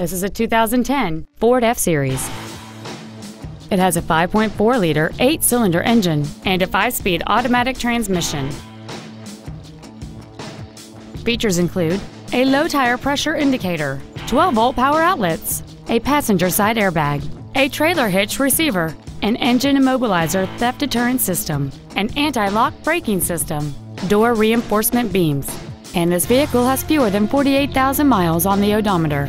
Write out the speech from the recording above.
This is a 2010 Ford F-Series. It has a 5.4-liter, eight-cylinder engine and a five-speed automatic transmission. Features include a low tire pressure indicator, 12-volt power outlets, a passenger side airbag, a trailer hitch receiver, an engine immobilizer theft deterrent system, an anti-lock braking system, door reinforcement beams, and this vehicle has fewer than 48,000 miles on the odometer.